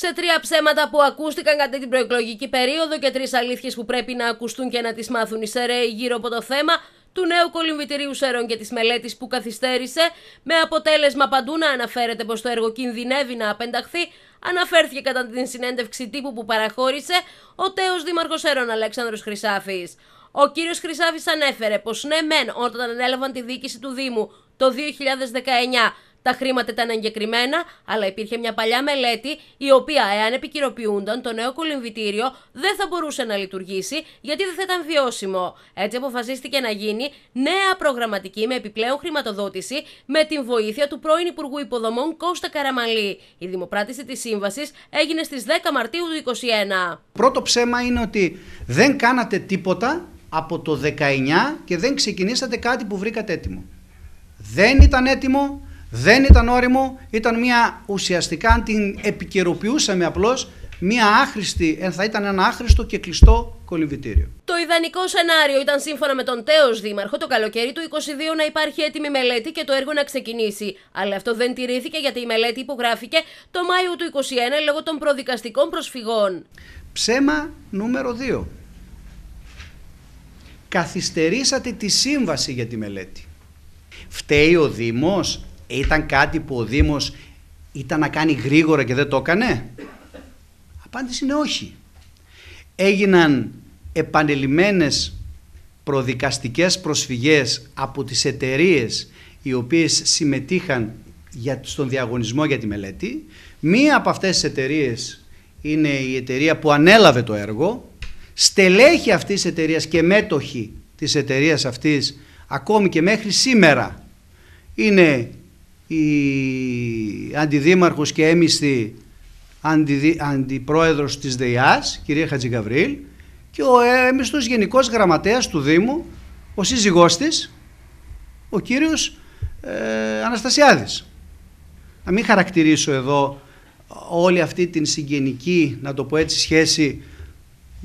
Σε τρία ψέματα που ακούστηκαν κατά την προεκλογική περίοδο και τρεις αλήθειες που πρέπει να ακουστούν και να τις μάθουν οι Σεραίοι γύρω από το θέμα του νέου κολυμβητηρίου Σερών και της μελέτης που καθυστέρησε, με αποτέλεσμα παντού να αναφέρεται πως το έργο κινδυνεύει να απενταχθεί, αναφέρθηκε κατά την συνέντευξη τύπου που παραχώρησε ο τέος Δήμαρχος Σερών Αλέξανδρος Χρυσάφης. Ο κύριος Χρυσάφης ανέφερε πως ναι, μεν όταν ανέλαβαν τη διοίκηση του Δήμου το 2019 τα χρήματα ήταν εγκεκριμένα, αλλά υπήρχε μια παλιά μελέτη η οποία, εάν επικυροποιούνταν, το νέο κολυμβητήριο δεν θα μπορούσε να λειτουργήσει γιατί δεν θα ήταν βιώσιμο. Έτσι αποφασίστηκε να γίνει νέα προγραμματική με επιπλέον χρηματοδότηση με την βοήθεια του πρώην Υπουργού Υποδομών Κώστα Καραμαλή. Η δημοπράτηση της σύμβασης έγινε στις 10 Μαρτίου του 2021. Πρώτο ψέμα είναι ότι δεν κάνατε τίποτα από το 19 και δεν ξεκινήσατε κάτι που βρήκατε έτοιμο. Δεν ήταν έτοιμο, δεν ήταν όριμο, ήταν μια ουσιαστικά αν την επικαιροποιούσαμε απλώς μια άχρηστη, ε, θα ήταν ένα άχρηστο και κλειστό κολυμβητήριο. Το ιδανικό σενάριο ήταν σύμφωνα με τον τέος δήμαρχο το καλοκαίρι του 22 να υπάρχει έτοιμη μελέτη και το έργο να ξεκινήσει. Αλλά αυτό δεν τηρήθηκε γιατί η μελέτη υπογράφηκε το Μάιο του 21 λόγω των προδικαστικών προσφυγών. Ψέμα νούμερο 2. Καθυστερήσατε τη σύμβαση για τη μελέτη. Φταίει ο Δήμος; Ήταν κάτι που ο Δήμος ήταν να κάνει γρήγορα και δεν το έκανε; Απάντηση είναι όχι. Έγιναν επανελειμμένες προδικαστικές προσφυγές από τις εταιρείες οι οποίες συμμετείχαν για, στον διαγωνισμό για τη μελέτη. Μία από αυτές τις εταιρείες είναι η εταιρεία που ανέλαβε το έργο. Στελέχη αυτής της εταιρείας και μέτοχοι της εταιρείας αυτής ακόμη και μέχρι σήμερα είναι η αντιδήμαρχος και έμισθη αντι, αντιπρόεδρος της ΔΕΙΑΣ, κυρία Χατζηγαβρίλ, και ο έμισθος γενικός γραμματέας του Δήμου, ο σύζυγός της, ο κύριος ε, Αναστασιάδης. Να μην χαρακτηρίσω εδώ όλη αυτή την συγγενική, να το πω έτσι, σχέση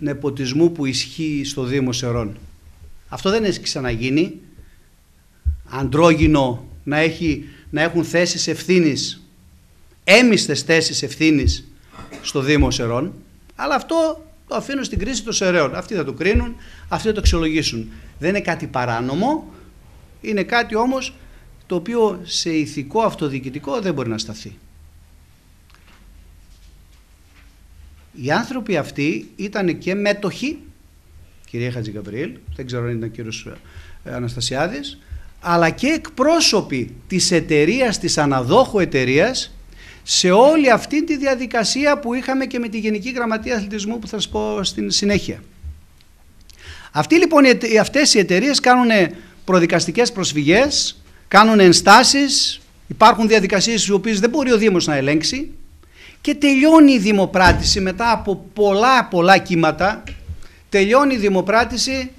νεποτισμού που ισχύει στο Δήμο Σερών. Αυτό δεν έχει ξαναγίνει. Αντρόγινο να έχει να έχουν θέσεις ευθύνης, έμιστες θέσεις ευθύνης στο Δήμο Σερών, αλλά αυτό το αφήνω στην κρίση των Σεραίων. Αυτοί θα το κρίνουν, αυτοί θα το αξιολογήσουν. Δεν είναι κάτι παράνομο, είναι κάτι όμως το οποίο σε ηθικό αυτοδιοικητικό δεν μπορεί να σταθεί. Οι άνθρωποι αυτοί ήταν και μέτοχοι, κυρία Χατζηγαβρίλ, δεν ξέρω αν ήταν κύριος ε, Αναστασιάδης, αλλά και εκπρόσωποι της εταιρείας, της αναδόχου εταιρείας σε όλη αυτή τη διαδικασία που είχαμε και με τη Γενική Γραμματεία Αθλητισμού που θα σας πω στην συνέχεια. Αυτοί λοιπόν, αυτές οι εταιρείες κάνουν προδικαστικές προσφυγές, κάνουν ενστάσεις, υπάρχουν διαδικασίες στις οποίες δεν μπορεί ο Δήμος να ελέγξει και τελειώνει η δημοπράτηση μετά από πολλά πολλά κύματα, τελειώνει η δημοπράτηση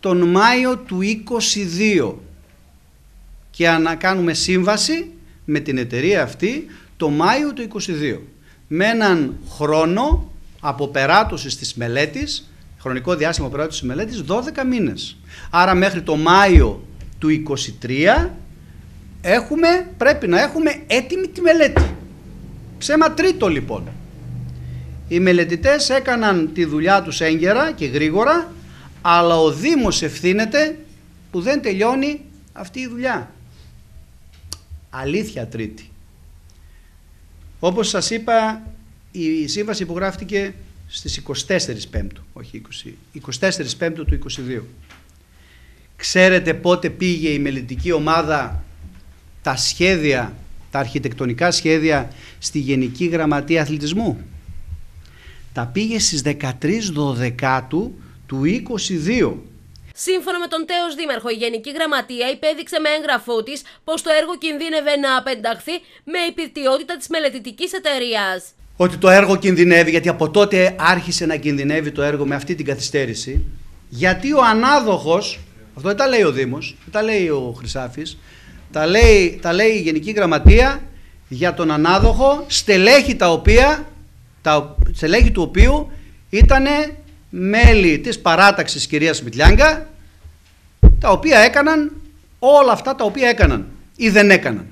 τον Μάιο του 22 και να κάνουμε σύμβαση με την εταιρεία αυτή το Μάιο του 22 με έναν χρόνο αποπεράτωσης της μελέτης χρονικό διάστημα αποπεράτωσης της μελέτης 12 μήνες. Άρα μέχρι το Μάιο του 23 έχουμε, πρέπει να έχουμε έτοιμη τη μελέτη. Ψέμα τρίτο λοιπόν. Οι μελετητές έκαναν τη δουλειά τους έγκαιρα και γρήγορα αλλά ο Δήμος ευθύνεται που δεν τελειώνει αυτή η δουλειά Αλήθεια τρίτη. Όπως σας είπα, η σύμβαση υπογράφτηκε στις 24 Πέμπτου, όχι 20, 24 Πέμπτου του 22. Ξέρετε πότε πήγε η μελετική ομάδα τα σχέδια, τα αρχιτεκτονικά σχέδια στη Γενική Γραμματεία Αθλητισμού; Τα πήγε στις 13 Δωδεκάτου του 22 Σύμφωνα με τον τέος Δήμαρχο, η Γενική Γραμματεία υπέδειξε με έγγραφό της πως το έργο κινδύνευε να απενταχθεί με υπηρετιότητα της μελετητικής εταιρείας. Ότι το έργο κινδυνεύει, γιατί από τότε άρχισε να κινδυνεύει το έργο με αυτή την καθυστέρηση, γιατί ο ανάδοχος, αυτό δεν τα λέει ο Δήμος, δεν τα λέει ο Χρυσάφης, τα λέει, τα λέει η Γενική Γραμματεία για τον ανάδοχο, στελέχη τα οποία, τα στελέχη του οποίου ήταν μέλη της παράταξης κυρίας Μητλιάγκα τα οποία έκαναν όλα αυτά τα οποία έκαναν ή δεν έκαναν.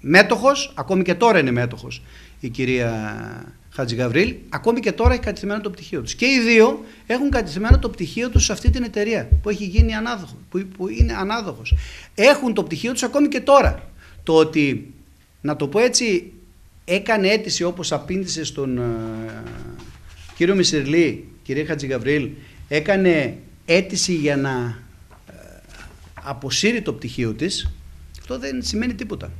Μέτοχος, ακόμη και τώρα είναι μέτοχος, η κυρία Χατζηγαβρίλ, ακόμη και τώρα έχει κατηθειμένο το πτυχίο τους. Και οι δύο έχουν κατηθειμένο το πτυχίο τους σε αυτή την εταιρεία που έχει γίνει ανάδοχο, που, που είναι ανάδοχος. Έχουν το πτυχίο τους ακόμη και τώρα. Το ότι, να το πω έτσι, έκανε αίτηση όπως απήντησε στον uh, κύριο Μισερλή, κυρία Χατζηγαβρίλ, έκανε αίτηση για να uh, αποσύρει το πτυχίο της, αυτό δεν σημαίνει τίποτα.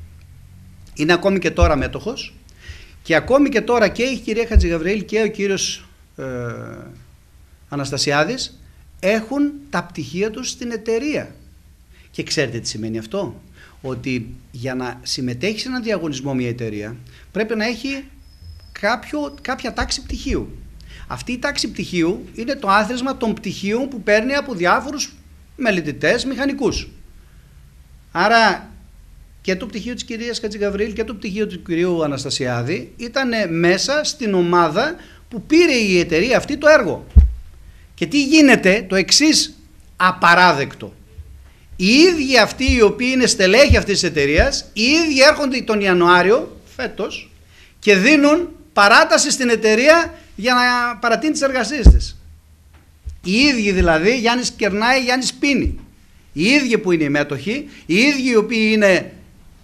Είναι ακόμη και τώρα μέτοχος και ακόμη και τώρα και η κυρία Χατζηγαβρίλ και ο κύριος ε, Αναστασιάδης έχουν τα πτυχία τους στην εταιρεία. Και ξέρετε τι σημαίνει αυτό; Ότι για να συμμετέχει σε έναν διαγωνισμό μια εταιρεία πρέπει να έχει κάποιο, κάποια τάξη πτυχίου. Αυτή η τάξη πτυχίου είναι το άθροισμα των πτυχίων που παίρνει από διάφορους μελετητές μηχανικούς. Άρα και το πτυχίο της κυρίας Κατζηγαβρίλ και το πτυχίο του κυρίου Αναστασιάδη ήταν μέσα στην ομάδα που πήρε η εταιρεία αυτή το έργο. Και τι γίνεται, το εξής απαράδεκτο. Οι ίδιοι αυτοί οι οποίοι είναι στελέχοι αυτής της εταιρείας, οι ίδιοι έρχονται τον Ιανουάριο φέτος και δίνουν παράταση στην εταιρεία για να παρατείνει τις εργασίες της. Οι ίδιοι δηλαδή, Γιάννης Κερνάει, Γιάννης Πίνη. Οι ίδιοι που είναι οι μέτοχοι, οι ίδιοι οι οποίοι είναι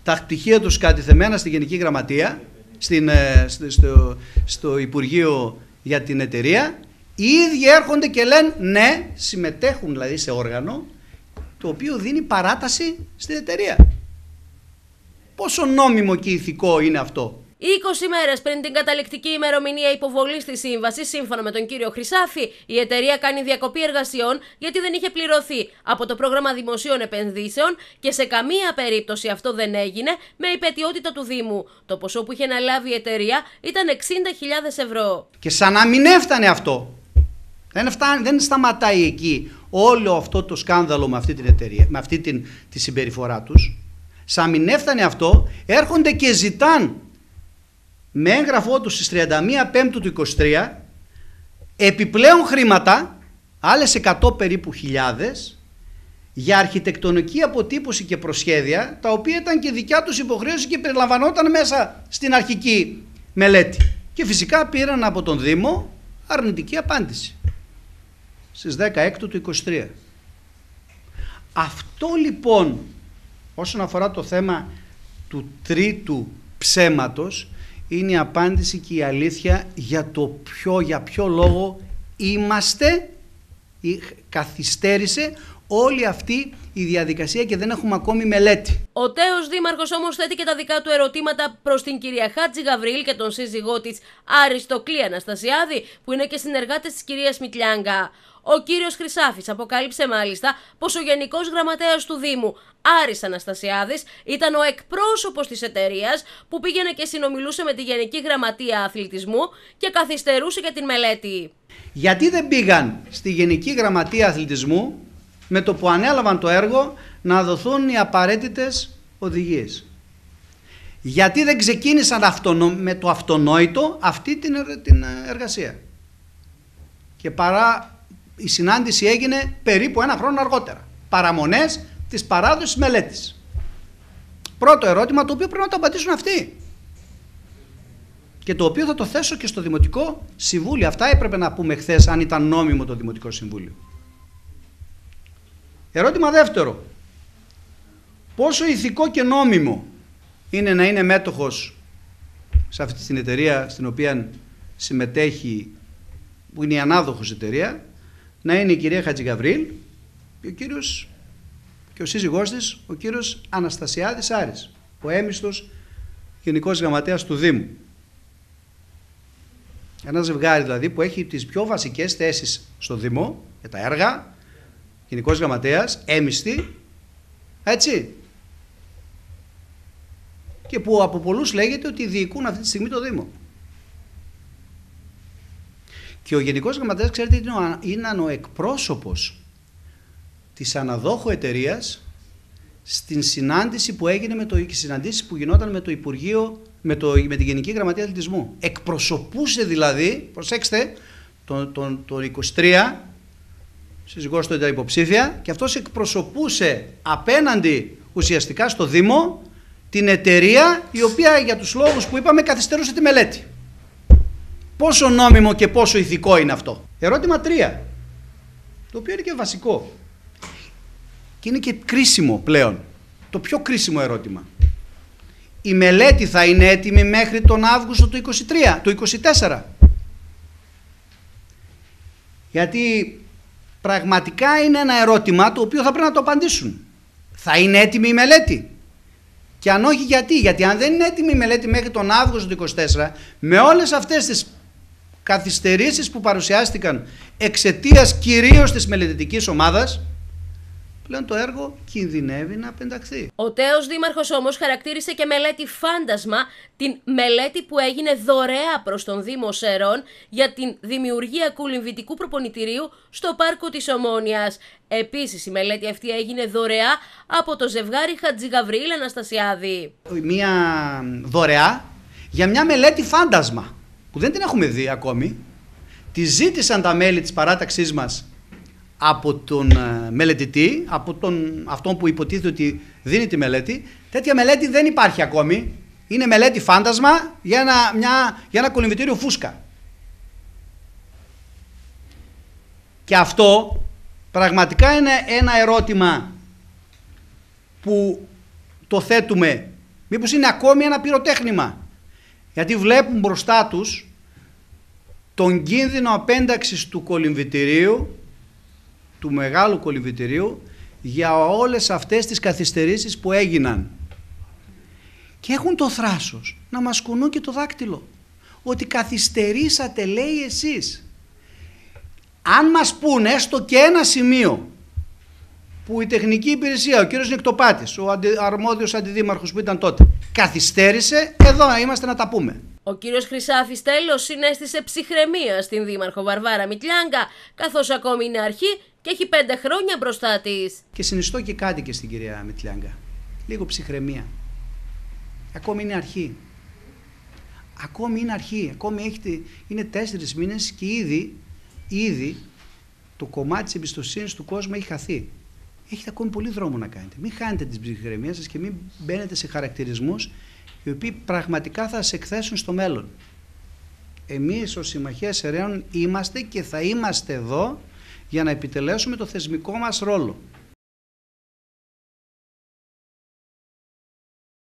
τα πτυχία τους κατηθεμένα στη Γενική Γραμματεία, στην, ε, στο, στο Υπουργείο για την εταιρεία, οι ίδιοι έρχονται και λένε ναι, συμμετέχουν δηλαδή σε όργανο το οποίο δίνει παράταση στην εταιρεία. Πόσο νόμιμο και ηθικό είναι αυτό; 20 μέρες πριν την καταληκτική ημερομηνία υποβολής της σύμβασης, σύμφωνα με τον κύριο Χρυσάφη, η εταιρεία κάνει διακοπή εργασιών γιατί δεν είχε πληρωθεί από το πρόγραμμα δημοσίων επενδύσεων και σε καμία περίπτωση αυτό δεν έγινε με υπετιότητα του Δήμου. Το ποσό που είχε αναλάβει η εταιρεία ήταν 60.000 ευρώ. Και σαν να μην έφτανε αυτό. Δεν, φτάνει, δεν σταματάει εκεί όλο αυτό το σκάνδαλο με αυτή την εταιρεία, με αυτή την, τη συμπεριφορά τους. Σαν μην έφτανε αυτό, έρχονται και ζητάν με έγγραφό τους στις 31 Πέμπτου του 23 επιπλέον χρήματα, άλλες 100 περίπου χιλιάδες, για αρχιτεκτονική αποτύπωση και προσχέδια, τα οποία ήταν και δικιά τους υποχρέωση και περιλαμβανόταν μέσα στην αρχική μελέτη. Και φυσικά πήραν από τον Δήμο αρνητική απάντηση στις 16 του 23. Αυτό λοιπόν όσον αφορά το θέμα του τρίτου ψέματος είναι η απάντηση και η αλήθεια για το ποιο, για ποιο λόγο είμαστε ή καθυστέρησε όλη αυτή η διαδικασία και δεν έχουμε ακόμη μελέτη. Ο τέος δήμαρχος όμως θέτει και τα δικά του ερωτήματα προς την κυρία Χάτζη Γαβρίλ και τον σύζυγό της Αριστοκλή Αναστασιάδη που είναι και συνεργάτες της κυρίας Μιτλιάγκα. Ο κύριος Χρυσάφης αποκάλυψε μάλιστα πως ο Γενικός Γραμματέας του Δήμου, Άρης Αναστασιάδης, ήταν ο εκπρόσωπος της εταιρείας που πήγαινε και συνομιλούσε με τη Γενική Γραμματεία Αθλητισμού και καθυστερούσε για την μελέτη. Γιατί δεν πήγαν στη Γενική Γραμματεία Αθλητισμού με το που ανέλαβαν το έργο να δοθούν οι απαραίτητες οδηγίες; Γιατί δεν ξεκίνησαν με το αυτονόητο αυτή την, την εργασία; Και παρά η συνάντηση έγινε περίπου ένα χρόνο αργότερα. Παραμονές της παράδοσης μελέτης. Πρώτο ερώτημα το οποίο πρέπει να το απαντήσουν αυτοί. Και το οποίο θα το θέσω και στο Δημοτικό Συμβούλιο. Αυτά έπρεπε να πούμε χθες αν ήταν νόμιμο το Δημοτικό Συμβούλιο. Ερώτημα δεύτερο. Πόσο ηθικό και νόμιμο είναι να είναι μέτοχος σε αυτή την εταιρεία στην οποία συμμετέχει, που είναι η ανάδοχος εταιρεία, να είναι η κυρία Χατζηγαβρίλ και ο κύριος και ο σύζυγός της, ο κύριος Αναστασιάδης Άρης, ο έμιστος γενικός γραμματέας του Δήμου. Ένας ζευγάρι δηλαδή που έχει τις πιο βασικές θέσεις στο Δήμο για τα έργα, γενικός γραμματέας, έμιστη, έτσι. Και που από πολλούς λέγεται ότι διοικούν αυτή τη στιγμή το Δήμο. Και ο Γενικός Γραμματέας, ξέρετε, είναι ο εκπρόσωπος της αναδόχου εταιρείας στην συνάντηση που έγινε με το, και συναντήσεις που γινόταν με το Υπουργείο, με, το, με την Γενική Γραμματεία Αθλητισμού. Εκπροσωπούσε δηλαδή, προσέξτε, τον, τον, τον 23, σύζυγός του ήταν υποψήφια, και αυτός εκπροσωπούσε απέναντι ουσιαστικά στο Δήμο την εταιρεία η οποία για τους λόγους που είπαμε καθυστερούσε τη μελέτη. Πόσο νόμιμο και πόσο ηθικό είναι αυτό. Ερώτημα 3, το οποίο είναι και βασικό και είναι και κρίσιμο πλέον. Το πιο κρίσιμο ερώτημα. Η μελέτη θα είναι έτοιμη μέχρι τον Αύγουστο του 23, του 24. Γιατί πραγματικά είναι ένα ερώτημα το οποίο θα πρέπει να το απαντήσουν. Θα είναι έτοιμη η μελέτη. Και αν όχι γιατί; Γιατί αν δεν είναι έτοιμη η μελέτη μέχρι τον Αύγουστο του 24 με όλες αυτές τις καθυστερήσεις που παρουσιάστηκαν εξαιτίας κυρίως της μελετητικής ομάδας πλέον το έργο κινδυνεύει να πενταχθεί. Ο τέος δήμαρχος όμως χαρακτήρισε και μελέτη φάντασμα την μελέτη που έγινε δωρεά προς τον Δήμο Σερών για την δημιουργία κουλυμβητικού προπονητηρίου στο πάρκο της Ομόνιας. Επίσης η μελέτη αυτή έγινε δωρεά από το ζευγάρι Χατζηγαβρίλ Αναστασιάδη. Μία δωρεά για μια μελέτη φάντασμα που δεν την έχουμε δει ακόμη. Τη ζήτησαν τα μέλη της παράταξής μας από τον ε, μελετητή, από τον, αυτόν που υποτίθεται ότι δίνει τη μελέτη. Τέτοια μελέτη δεν υπάρχει ακόμη. Είναι μελέτη φάντασμα για ένα, μια, για ένα κολυμβητήριο φούσκα. Και αυτό πραγματικά είναι ένα ερώτημα που το θέτουμε. Μήπως είναι ακόμη ένα πυροτέχνημα. Γιατί βλέπουν μπροστά τους τον κίνδυνο απένταξης του κολυμβητηρίου του μεγάλου κολυβητηρίου για όλες αυτές τις καθυστερήσεις που έγιναν. Και έχουν το θράσος να μας κουνούν και το δάκτυλο. Ότι καθυστερήσατε λέει εσείς. Αν μας πούνε έστω και ένα σημείο που η τεχνική υπηρεσία, ο κύριος Νεκτοπάτης, ο αρμόδιος αντιδήμαρχος που ήταν τότε, καθυστέρησε, εδώ είμαστε να τα πούμε. Ο κύριος Χρυσάφης τέλος συνέστησε ψυχραιμία στην Δήμαρχο Βαρβάρα Μιτλιάγκα, καθώς ακόμη είναι αρχή και έχει πέντε χρόνια μπροστά της. Και συνιστώ και κάτι και στην κυρία Μιτλιάγκα. Λίγο ψυχραιμία. Ακόμη είναι αρχή. Ακόμη είναι αρχή. Ακόμη έχετε, είναι τέσσερις μήνες και ήδη, ήδη το κομμάτι της εμπιστοσύνης του κόσμου έχει χαθεί. Έχετε ακόμη πολύ δρόμο να κάνετε. Μην χάνετε την ψυχραιμία σας και μην μπαίνετε σε χαρακτηρισμούς οι οποίοι πραγματικά θα σα εκθέσουν στο μέλλον. Εμείς ως Συμμαχία Ερέων είμαστε και θα είμαστε εδώ για να επιτελέσουμε το θεσμικό μας ρόλο.